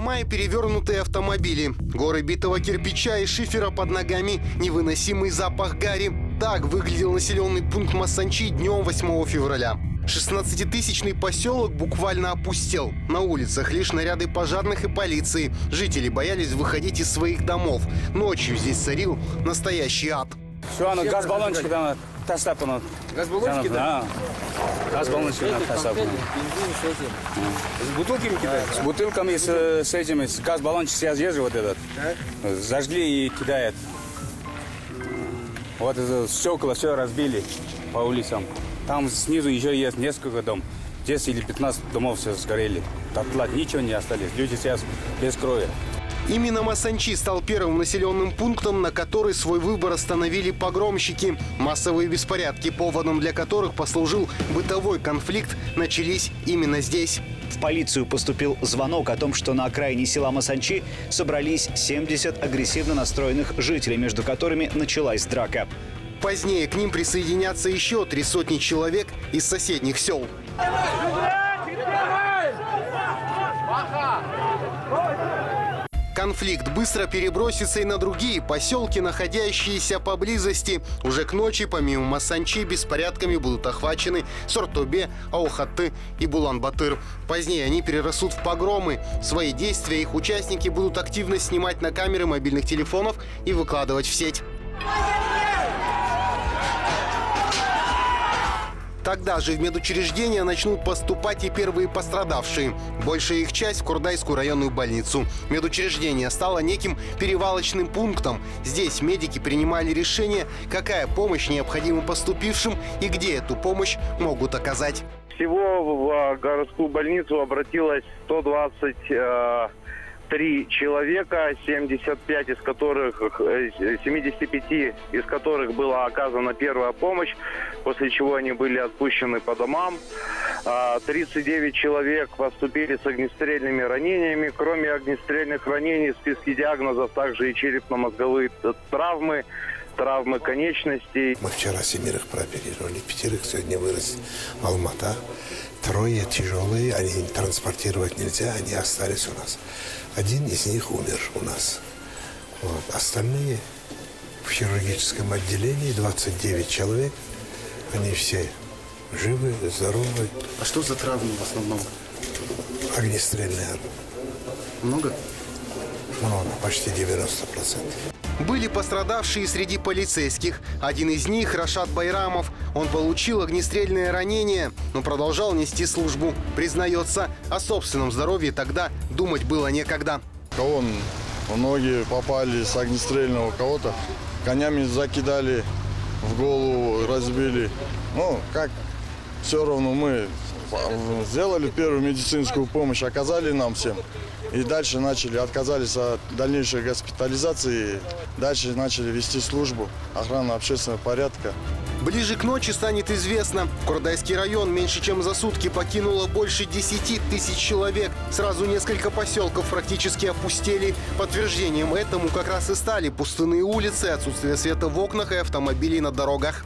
дома и перевернутые автомобили. Горы битого кирпича и шифера под ногами, невыносимый запах гари. Так выглядел населенный пункт Массанчи днем 8 февраля. 16-тысячный поселок буквально опустел. На улицах лишь наряды пожарных и полиции. Жители боялись выходить из своих домов. Ночью здесь царил настоящий ад. Şu an gaz balonçikten taslap onu. Gaz баллончики, да? Ha. Gaz taslap. Бензин, с бутылками кидают? С бутылками, с, с этими, с газ баллончик сейчас езжу вот этот. Зажгли и кидает. Вот это стекла все разбили по улицам. Там снизу еще есть несколько дом. 10 или 15 домов все сгорели. Дотла ничего не остались. Люди сейчас без крови. Именно Масанчи стал первым населенным пунктом, на который свой выбор остановили погромщики. Массовые беспорядки, поводом для которых послужил бытовой конфликт, начались именно здесь. В полицию поступил звонок о том, что на окраине села Масанчи собрались 70 агрессивно настроенных жителей, между которыми началась драка. Позднее к ним присоединятся еще три сотни человек из соседних сел. Конфликт быстро перебросится и на другие поселки, находящиеся поблизости. Уже к ночи, помимо Масанчи, беспорядками будут охвачены Сортобе, Аухаты и Булан-Батыр. Позднее они перерастут в погромы. Свои действия их участники будут активно снимать на камеры мобильных телефонов и выкладывать в сеть. Тогда же в медучреждения начнут поступать и первые пострадавшие. Большая их часть в Курдайскую районную больницу. Медучреждение стало неким перевалочным пунктом. Здесь медики принимали решение, какая помощь необходима поступившим и где эту помощь могут оказать. Всего в городскую больницу обратилось 123 человека, 75 из которых, э, 75 из которых была оказана первая помощь, после чего они были отпущены по домам. А, 39 человек поступили с огнестрельными ранениями. Кроме огнестрельных ранений в списке диагнозов также и черепно-мозговые травмы, травмы конечностей. Мы вчера семерых прооперировали, пятерых сегодня вырос Алмата. Трое тяжелые, они транспортировать нельзя, они остались у нас. Один из них умер у нас. Вот. Остальные в хирургическом отделении, 29 человек, они все живы, здоровы. А что за травмы в основном? Огнестрельные Много? много, почти 90%. Были пострадавшие среди полицейских. Один из них – Рашат Байрамов. Он получил огнестрельное ранение, но продолжал нести службу. Признается, о собственном здоровье тогда думать было некогда. Кого ноги попали с огнестрельного кого-то, конями закидали, в голову разбили. Ну, как все равно мы сделали первую медицинскую помощь, оказали нам всем. И дальше начали, отказались от дальнейшей госпитализации, дальше начали вести службу охраны общественного порядка. Ближе к ночи станет известно, Курдайский район меньше чем за сутки покинуло больше 10 тысяч человек. Сразу несколько поселков практически опустели. Подтверждением этому как раз и стали пустынные улицы, отсутствие света в окнах и автомобилей на дорогах.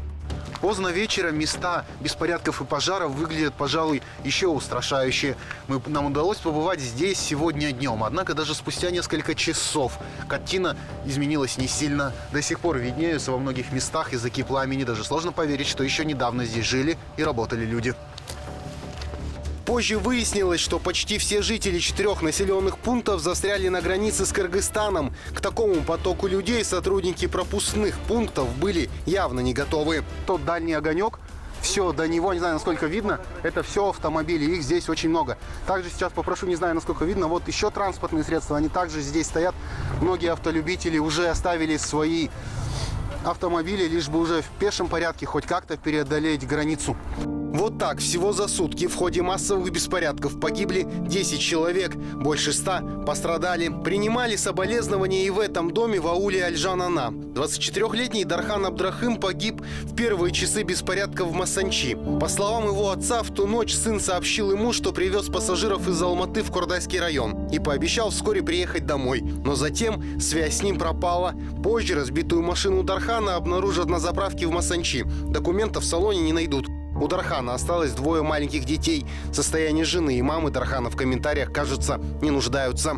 Поздно вечером места беспорядков и пожаров выглядят, пожалуй, еще устрашающе. Мы, нам удалось побывать здесь сегодня днем. Однако даже спустя несколько часов картина изменилась не сильно. До сих пор виднеются во многих местах языки пламени. Даже сложно поверить, что еще недавно здесь жили и работали люди. Позже выяснилось, что почти все жители четырех населенных пунктов застряли на границе с Кыргызстаном. К такому потоку людей сотрудники пропускных пунктов были явно не готовы. Тот дальний огонек все до него, не знаю, насколько видно, это все автомобили, их здесь очень много. Также сейчас попрошу, не знаю, насколько видно, вот еще транспортные средства, они также здесь стоят. Многие автолюбители уже оставили свои автомобили, лишь бы уже в пешем порядке хоть как-то преодолеть границу. Вот так, всего за сутки в ходе массовых беспорядков погибли 10 человек, больше 100 пострадали. Принимали соболезнования и в этом доме в ауле Альжан-Ана. 24-летний Дархан Абдрахым погиб в первые часы беспорядков в Масанчи. По словам его отца, в ту ночь сын сообщил ему, что привез пассажиров из Алматы в Курдайский район и пообещал вскоре приехать домой. Но затем связь с ним пропала. Позже разбитую машину Дархана обнаружат на заправке в Масанчи. Документов в салоне не найдут. У Дархана осталось двое маленьких детей. Состояние жены и мамы Дархана в комментариях, кажется, не нуждаются.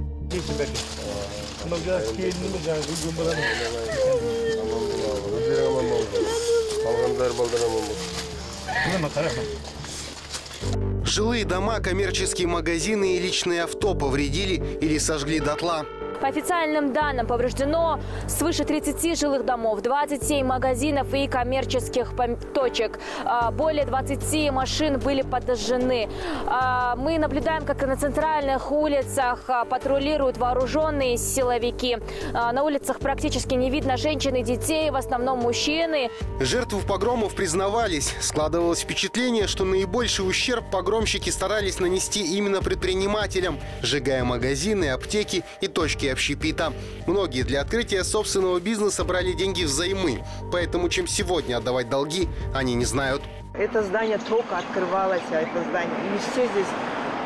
Жилые дома, коммерческие магазины и личные авто повредили или сожгли дотла. По официальным данным повреждено свыше 30 жилых домов, 27 магазинов и коммерческих точек. А, Более 20 машин были подожжены. А, Мы наблюдаем, как на центральных улицах а, патрулируют вооруженные силовики. На улицах практически не видно женщин и детей, в основном мужчины. Жертвы погромов признавались. Складывалось впечатление, что наибольший ущерб погромщики старались нанести именно предпринимателям, сжигая магазины, аптеки и точки общепита. Многие для открытия собственного бизнеса брали деньги взаймы, поэтому чем сегодня отдавать долги, они не знают. Это здание только открывалось, а это здание. И все здесь.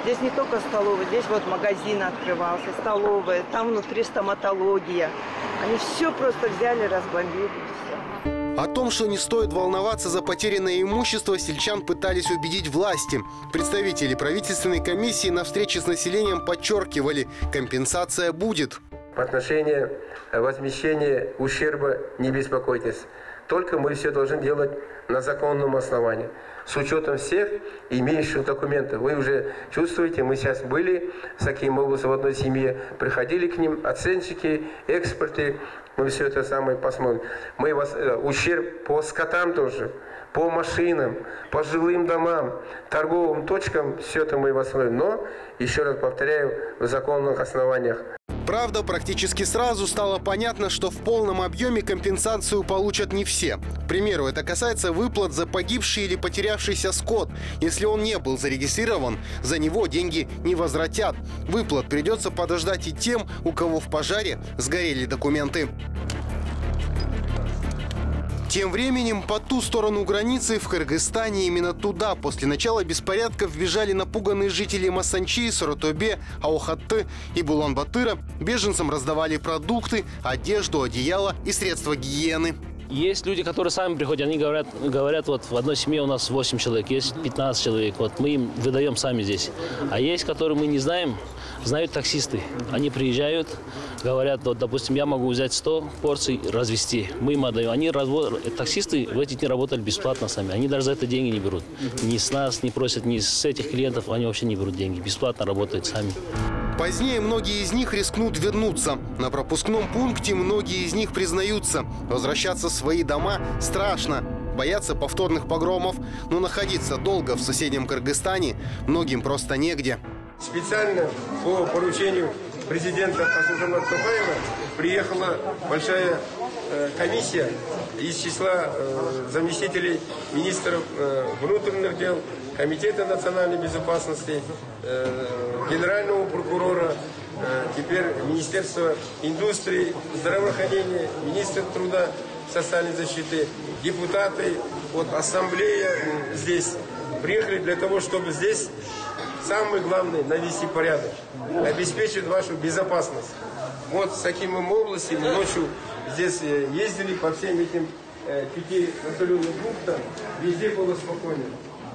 Здесь не только столовая, здесь вот магазин открывался, столовая, там внутри стоматология. Они все просто взяли, разбомбили. О том, что не стоит волноваться за потерянное имущество, сельчан пытались убедить власти. Представители правительственной комиссии на встрече с населением подчеркивали, компенсация будет. В отношении возмещения ущерба не беспокойтесь. Только мы все должны делать на законном основании. С учетом всех имеющих документов. Вы уже чувствуете, мы сейчас были с областью в одной семье, приходили к ним, оценщики, эксперты. Мы все это самое посмотрим. Мы вас, э, ущерб по скотам тоже, по машинам, по жилым домам, торговым точкам, все это мы восстановим. Но, еще раз повторяю, в законных основаниях. Правда, практически сразу стало понятно, что в полном объеме компенсацию получат не все. К примеру, это касается выплат за погибший или потерявшийся скот. Если он не был зарегистрирован, за него деньги не возвратят. Выплат придется подождать и тем, у кого в пожаре сгорели документы. Тем временем по ту сторону границы в Кыргызстане именно туда после начала беспорядков бежали напуганные жители Масанчи, Саратобе, Аухатты и Булан-Батыра. Беженцам раздавали продукты, одежду, одеяло и средства гигиены. Есть люди, которые сами приходят, они говорят, говорят, вот в одной семье у нас 8 человек, есть 15 человек, вот мы им выдаем сами здесь. А есть, которые мы не знаем, знают таксисты. Они приезжают, говорят, вот, допустим, я могу взять 100 порций, развести. Мы им отдаем. Они разво... Таксисты в эти дни работали бесплатно сами. Они даже за это деньги не берут. Ни с нас не просят, ни с этих клиентов. Они вообще не берут деньги. Бесплатно работают сами. Позднее многие из них рискнут вернуться. На пропускном пункте многие из них признаются. Возвращаться в свои дома страшно. Боятся повторных погромов, но находиться долго в соседнем Кыргызстане многим просто негде. Специально по поручению президента Касымжамата Токаева приехала большая э, комиссия из числа э, заместителей министров э, внутренних дел, Комитета национальной безопасности, генерального прокурора, теперь Министерство индустрии, здравоохранения, министр труда, социальной защиты, депутаты, вот ассамблея здесь приехали для того, чтобы здесь самое главное навести порядок, обеспечить вашу безопасность. Вот с таким мы области мы ночью здесь э, ездили по всем этим э, пяти населенным пунктам, везде было спокойно.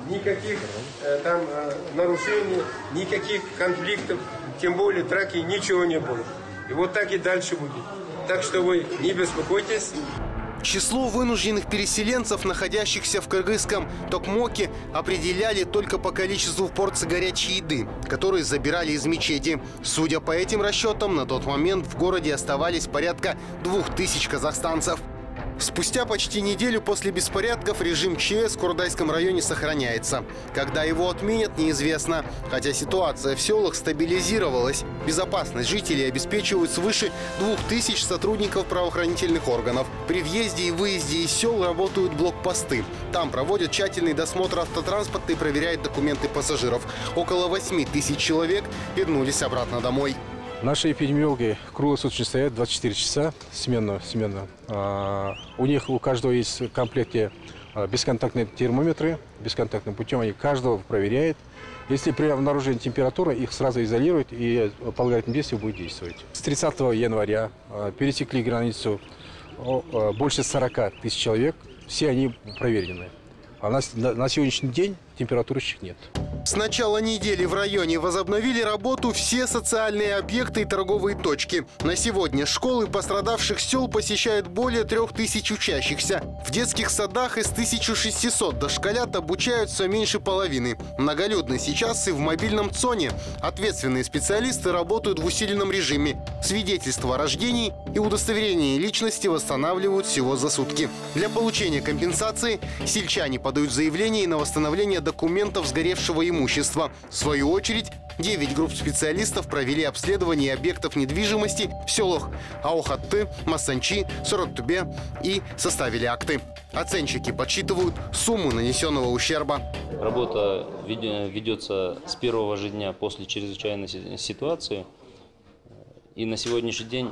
Никаких э, там э, нарушений, никаких конфликтов, тем более драки, ничего не было. И вот так и дальше будет. Так что вы не беспокойтесь. Число вынужденных переселенцев, находящихся в кыргызском Токмоке, определяли только по количеству порций горячей еды, которые забирали из мечети. Судя по этим расчетам, на тот момент в городе оставались порядка двух тысяч казахстанцев. Спустя почти неделю после беспорядков режим ЧС в Курдайском районе сохраняется. Когда его отменят, неизвестно. Хотя ситуация в селах стабилизировалась. Безопасность жителей обеспечивают свыше 2000 сотрудников правоохранительных органов. При въезде и выезде из сел работают блокпосты. Там проводят тщательный досмотр автотранспорта и проверяют документы пассажиров. Около 8 тысяч человек вернулись обратно домой. Наши эпидемиологи круглосуточно стоят 24 часа сменно. сменно. А, у них у каждого есть в комплекте а, бесконтактные термометры. Бесконтактным путем они каждого проверяют. Если при обнаружении температуры, их сразу изолируют и по алгоритму действия будет действовать. С 30 января а, пересекли границу а, больше 40 тысяч человек. Все они проверены. А на- на сегодняшний день температурщик нет. С начала недели в районе возобновили работу все социальные объекты и торговые точки. На сегодня школы пострадавших сел посещают более трех тысяч учащихся. В детских садах из 1600 дошколят обучаются меньше половины. Многолюдно сейчас и в мобильном ЦОНе. Ответственные специалисты работают в усиленном режиме. Свидетельства о рождении и удостоверение личности восстанавливают всего за сутки. Для получения компенсации сельчане подают заявление на восстановление документов сгоревшего имущества. В свою очередь, 9 групп специалистов провели обследование объектов недвижимости в селах Аухатты, Масанчи, Соротубе и составили акты. Оценщики подсчитывают сумму нанесенного ущерба. Работа ведется с первого же дня после чрезвычайной ситуации. И на сегодняшний день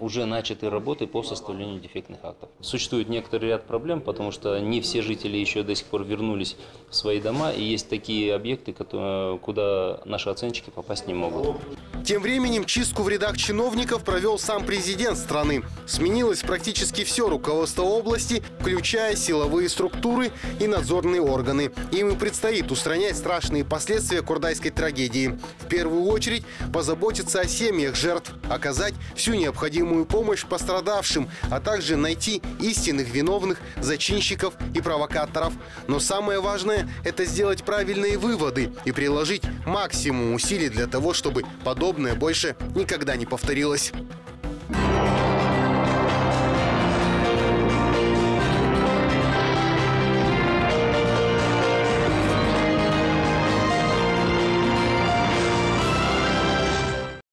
уже начаты работы по составлению дефектных актов. Существует некоторый ряд проблем, потому что не все жители еще до сих пор вернулись в свои дома, и есть такие объекты, куда наши оценщики попасть не могут. Тем временем чистку в рядах чиновников провел сам президент страны. Сменилось практически все руководство области, включая силовые структуры и надзорные органы. Им и предстоит устранять страшные последствия курдайской трагедии. В первую очередь позаботиться о семьях жертв, оказать всю необходимую помощь пострадавшим, а также найти истинных виновных, зачинщиков и провокаторов. Но самое важное – это сделать правильные выводы и приложить максимум усилий для того, чтобы подобное больше никогда не повторилось.